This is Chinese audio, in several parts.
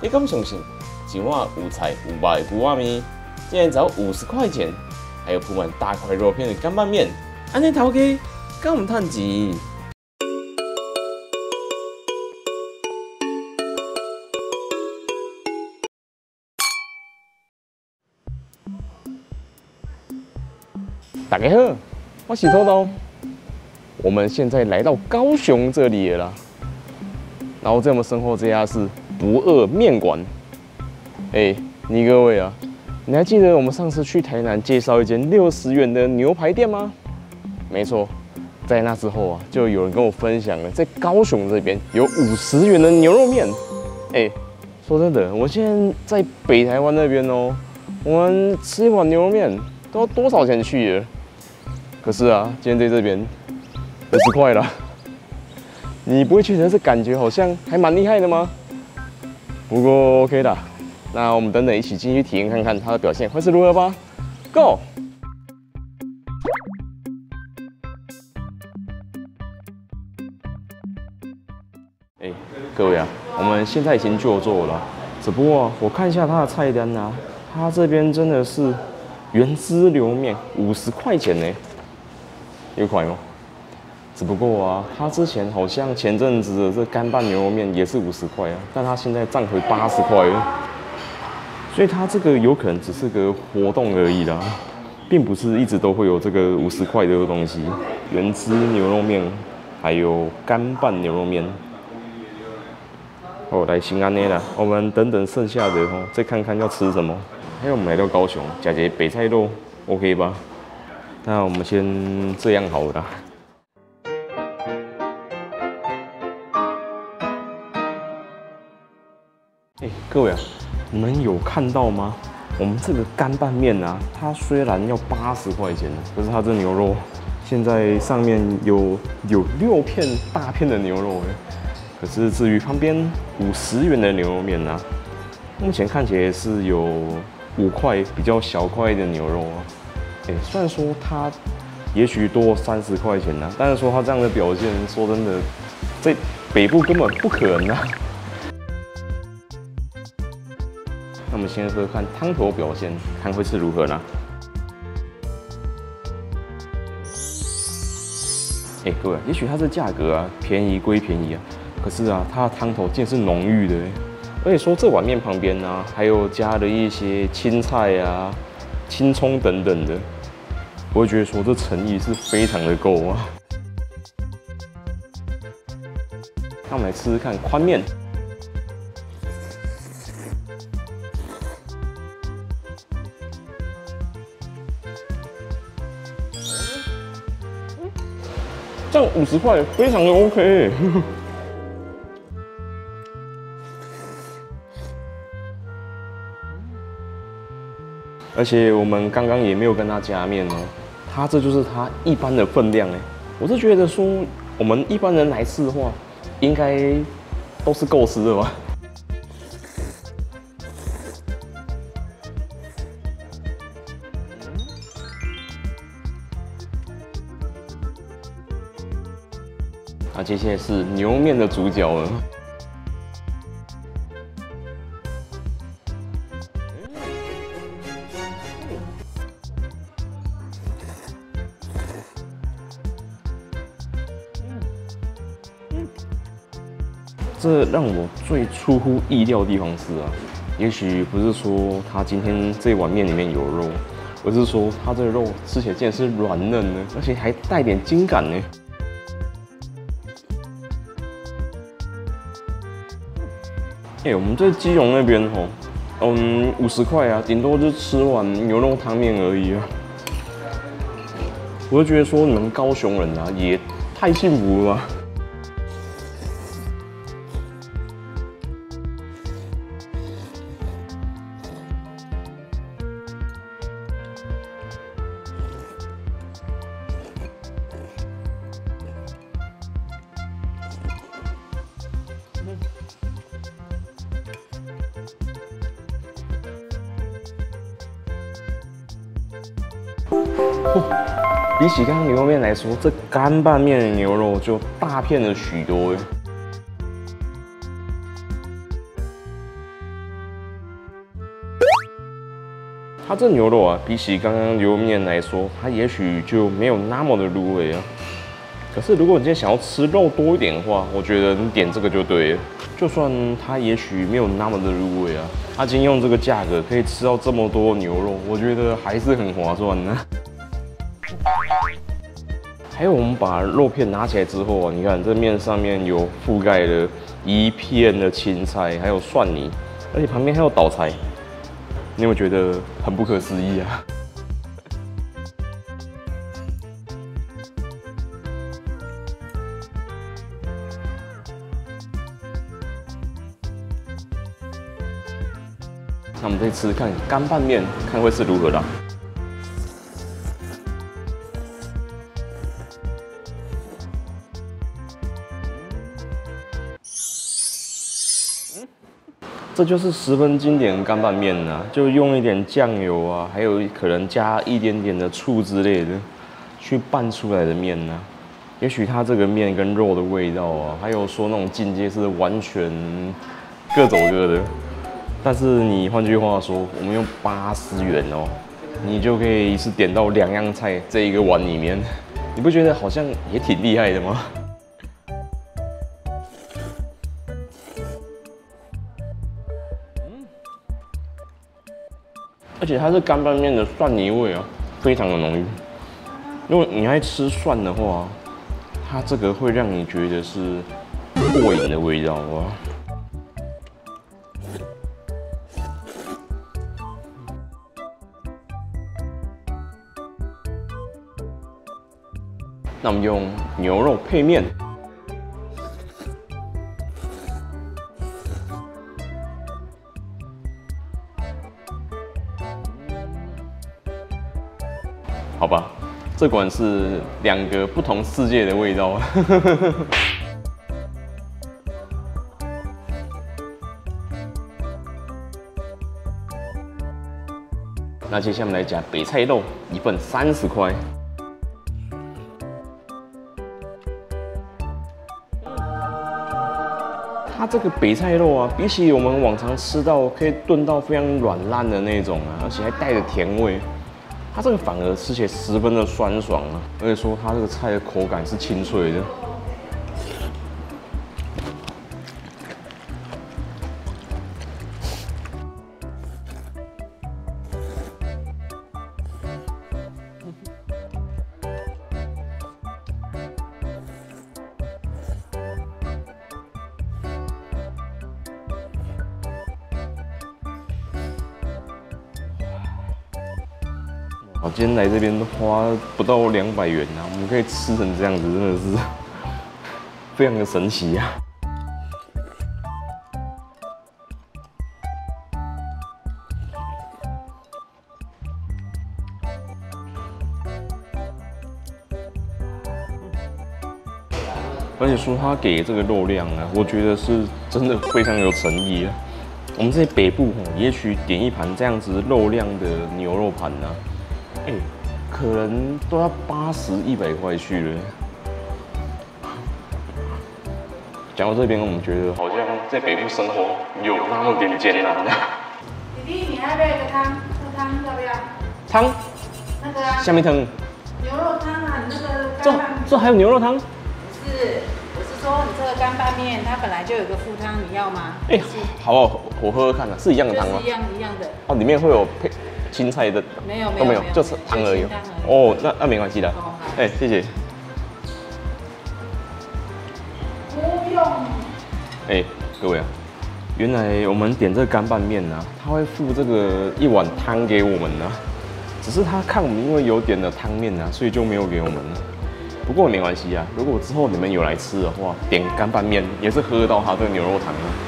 你敢相信？一碗有菜有肉的古瓦面，竟然只要五十块钱，还有铺满大块肉片的干拌面，安尼头家敢唔趁钱？大家好，我是偷偷。我们现在来到高雄这里了，然后在我们身后这家是不二面馆。哎，你各位啊，你还记得我们上次去台南介绍一间六十元的牛排店吗？没错，在那之后啊，就有人跟我分享了，在高雄这边有五十元的牛肉面。哎，说真的，我现在在北台湾那边哦，我们吃一碗牛肉面都要多少钱去了？可是啊，今天在这边二十块了，你不会觉得这感觉好像还蛮厉害的吗？不过 OK 的。那我们等等一起进去体验看看它的表现会是如何吧。Go！哎，各位啊，我们现在已经就座了。只不过我看一下它的菜单啊，它这边真的是原汁牛面五十块钱呢，有款哦。只不过啊，它之前好像前阵子的这干拌牛肉面也是五十块啊，但它现在涨回八十块了。所以它这个有可能只是个活动而已啦，并不是一直都会有这个五十块的东西。原汁牛肉面，还有干拌牛肉面。哦，来新安内啦，我们等等剩下的哦，再看看要吃什么。还有我们来到高雄，加些北菜肉，OK 吧？那我们先这样好了。各位啊。你们有看到吗？我们这个干拌面啊，它虽然要八十块钱，可是它这牛肉现在上面有有六片大片的牛肉哎。可是至于旁边五十元的牛肉面呢，目前看起来是有五块比较小块的牛肉啊。哎，虽然说它也许多三十块钱呢，但是说它这样的表现，说真的，在北部根本不可能啊。我们先喝看汤头表现，看会是如何呢？哎，各位，也许它这价格啊，便宜归便宜啊，可是啊，它的汤头竟然是浓郁的，而且说这碗面旁边呢，还有加了一些青菜啊、青葱等等的，我会觉得说这诚意是非常的够啊。那我们来吃吃看宽面。这样五十块非常的 OK，而且我们刚刚也没有跟他加面哦，他这就是他一般的分量哎，我是觉得说我们一般人来吃的话，应该都是够吃的吧。那接下来是牛面的主角了。这让我最出乎意料的地方是啊，也许不是说他今天这碗面里面有肉，而是说他这个肉吃起来竟然是软嫩的，而且还带点筋感呢。哎，我们在基隆那边哦，嗯，五十块啊，顶多就吃碗牛肉汤面而已啊。我就觉得说，你们高雄人啊，也太幸福了吧。比起刚刚牛肉面来说，这干拌面的牛肉就大片了许多哎。它这牛肉啊，比起刚刚牛肉面来说，它也许就没有那么的入味啊。可是如果你今天想要吃肉多一点的话，我觉得你点这个就对了。就算它也许没有那么的入味啊，它今天用这个价格可以吃到这么多牛肉，我觉得还是很划算的。还有我们把肉片拿起来之后啊，你看这面上面有覆盖了一片的青菜，还有蒜泥，而且旁边还有倒菜。你有没有觉得很不可思议啊？那我们再吃看干拌面，看会是如何的。这就是十分经典的干拌面啊，就用一点酱油啊，还有可能加一点点的醋之类的，去拌出来的面呐。也许它这个面跟肉的味道啊，还有说那种境界是完全各走各的。但是你换句话说，我们用八十元哦，你就可以一次点到两样菜这一个碗里面，你不觉得好像也挺厉害的吗？而且它是干拌面的蒜泥味啊，非常的浓郁。如果你爱吃蒜的话，它这个会让你觉得是过瘾的味道啊。那我们用牛肉配面。好吧，这果然是两个不同世界的味道。那接下来我们来讲北菜肉，一份三十块。这个北菜肉啊，比起我们往常吃到可以炖到非常软烂的那种啊，而且还带着甜味。它这个反而吃起来十分的酸爽啊，而且说它这个菜的口感是清脆的。今天来这边花不到两百元啊，我们可以吃成这样子，真的是非常的神奇呀！而且说他给这个肉量啊，我觉得是真的非常有诚意啊。我们在北部吼，也许点一盘这样子肉量的牛肉盘呢。哎，可能都要八十一百块去了。讲到这边，我们觉得好像在北部生活有那么点艰难。弟弟，你要不要一个汤？喝汤要不要？汤？那个啊，下面汤。牛肉汤啊，你那个这干拌这还有牛肉汤？是，我是说你这个干拌面，它本来就有个副汤，你要吗？哎，好啊，我喝喝看啊，是一样的汤吗就是？一样一样的，哦，里面会有配青菜的，没有没都没有，有没有就是汤而已哦，那那没关系的。哎，谢谢。不用。哎，各位啊，原来我们点这个干拌面呢、他会附这个一碗汤给我们呢、只是他看我们因为有点了汤面呢、所以就没有给我们了。不过没关系啊，如果之后你们有来吃的话，点干拌面也是喝到它这个牛肉汤啊。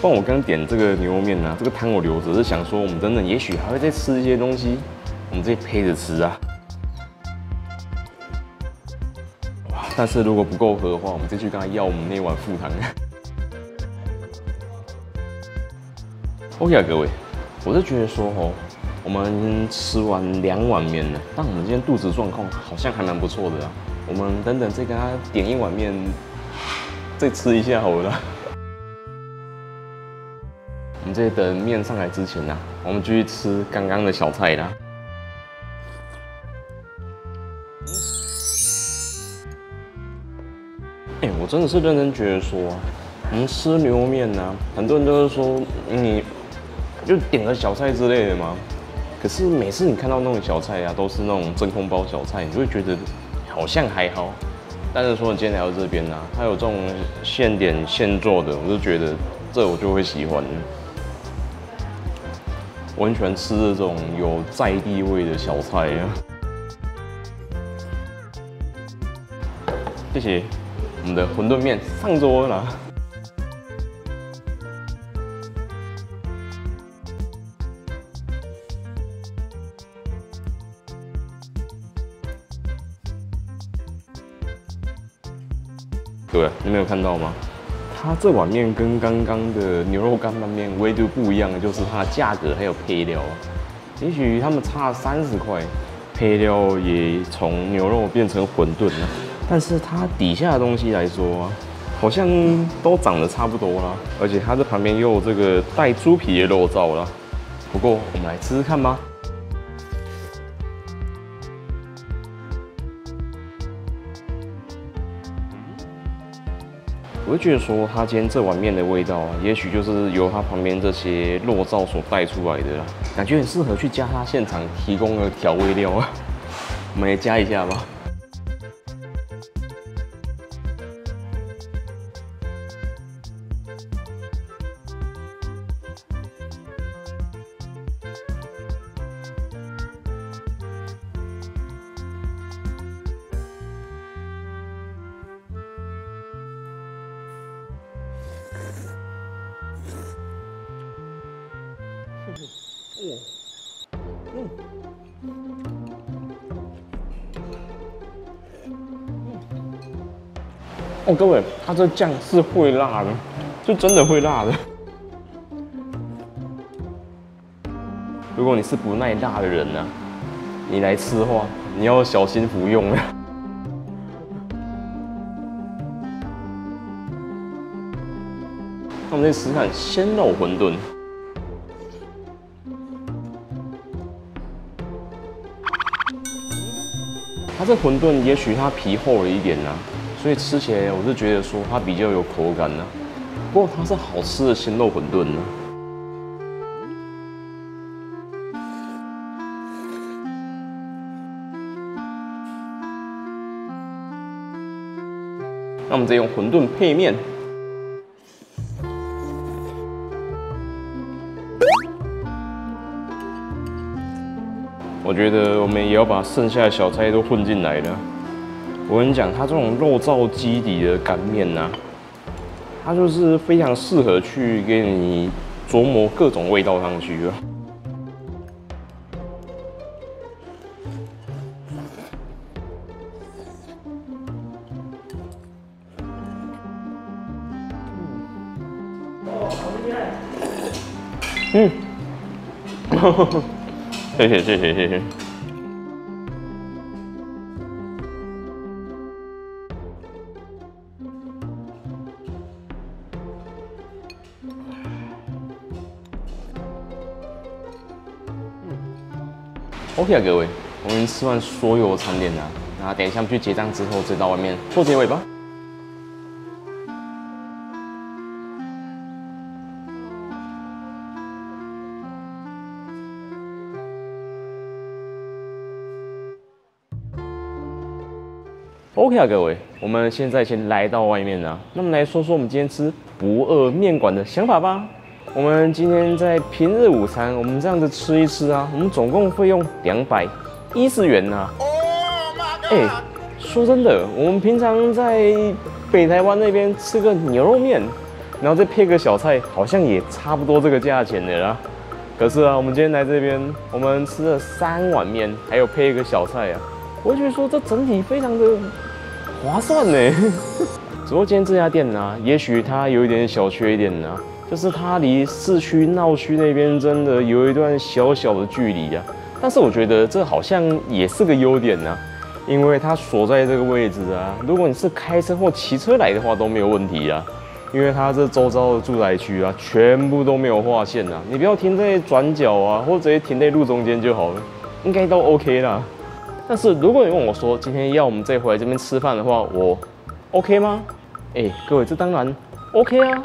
不然我刚点这个牛肉面呢、这个汤我留着是想说，我们等等也许还会再吃一些东西，我们自己配着吃啊。哇！但是如果不够喝的话，我们再去跟他要我们那碗副汤。OK 啊，各位，我是觉得说哦，我们吃完两碗面了，但我们今天肚子状况好像还蛮不错的啊。我们等等再跟他点一碗面，再吃一下好了。我们在等面上来之前呢、我们继续吃刚刚的小菜啦。哎、我真的是认真觉得说，我们吃牛肉面呢、很多人都是说你就点个小菜之类的嘛。可是每次你看到那种小菜啊，都是那种真空包小菜，你就会觉得好像还好。但是说你今天来到这边呢、它有这种现点现做的，我就觉得这我就会喜欢。我很喜欢吃这种有在地味的小菜啊。谢谢，我们的馄饨面上桌了。对，你没有看到吗？它这碗面跟刚刚的牛肉干拌面唯独不一样的就是它的价格还有配料。也许他们差三十块，配料也从牛肉变成馄饨了，但是它底下的东西来说啊，好像都长得差不多啦。而且它这旁边又有这个带猪皮的肉燥啦。不过我们来吃吃看吧。我就觉得说，他今天这碗面的味道啊，也许就是由他旁边这些落灶所带出来的啦，感觉很适合去加他现场提供的调味料啊。我们来加一下吧。哦，各位，它这酱是会辣的，就真的会辣的。如果你是不耐辣的人呢、你来吃的话，你要小心服用了。那我们再试试看鲜肉馄饨。它这馄饨也许它皮厚了一点呢、所以吃起来我是觉得说它比较有口感呢、不过它是好吃的鲜肉馄饨呢、那我们再用馄饨配面。我觉得我们也要把剩下的小菜都混进来了。我跟你讲，它这种肉燥基底的干面呢、它就是非常适合去给你琢磨各种味道上去啊。嗯，谢谢谢谢谢谢。OK 啊，各位，我们吃完所有的餐点了，那等一下我们去结账之后，再到外面做结尾吧。OK 啊，各位，我们现在先来到外面了，那么来说说我们今天吃不饿面馆的想法吧。我们今天在平日午餐，我们这样子吃一吃啊，我们总共费用两百一十元呐、哎、说真的，我们平常在北台湾那边吃个牛肉面，然后再配个小菜，好像也差不多这个价钱的啦。可是啊，我们今天来这边，我们吃了三碗面，还有配一个小菜啊，我觉得说这整体非常的划算呢。只不过今天这家店呢、也许它有一点小缺点呢、就是它离市区闹区那边真的有一段小小的距离啊。但是我觉得这好像也是个优点呢、因为它所在这个位置啊，如果你是开车或骑车来的话都没有问题啊。因为它这周遭的住宅区啊，全部都没有划线啊，你不要停在转角啊，或者停在路中间就好了，应该都 OK 啦。但是如果你问我说今天要我们再回来这边吃饭的话，我 OK 吗？哎、各位，这当然 OK 啊。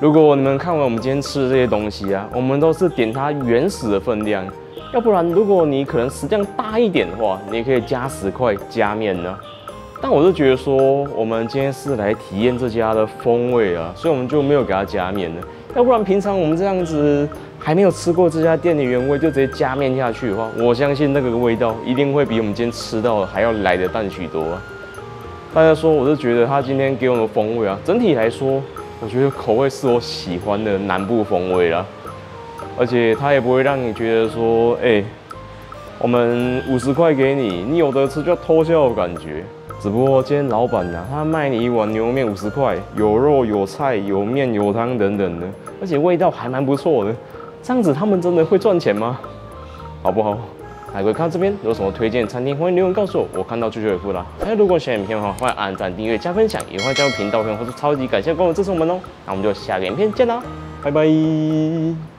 如果你们看完我们今天吃的这些东西啊，我们都是点它原始的分量，要不然如果你可能食量大一点的话，你也可以加十块加面呢。但我是觉得说，我们今天是来体验这家的风味啊，所以我们就没有给它加面了。要不然平常我们这样子还没有吃过这家店的原味，就直接加面下去的话，我相信那个味道一定会比我们今天吃到的还要来的淡许多啊。大家说，我是觉得它今天给我们的风味啊，整体来说，我觉得口味是我喜欢的南部风味啦，而且它也不会让你觉得说，哎、我们五十块给你，你有得吃就要偷笑的感觉。只不过今天老板呐、他卖你一碗牛肉面五十块，有肉有菜有面有汤等等的，而且味道还蛮不错的。这样子他们真的会赚钱吗？好不好？海龟看到这边有什么推荐餐厅，欢迎留言告诉我，我看到就去回复啦。大家如果喜欢影片的话，欢迎按赞、订阅、加分享，也欢迎加入频道会员或是超级感谢观众支持我们哦。那我们就下个影片见啦，拜拜。